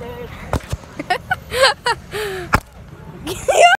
dude.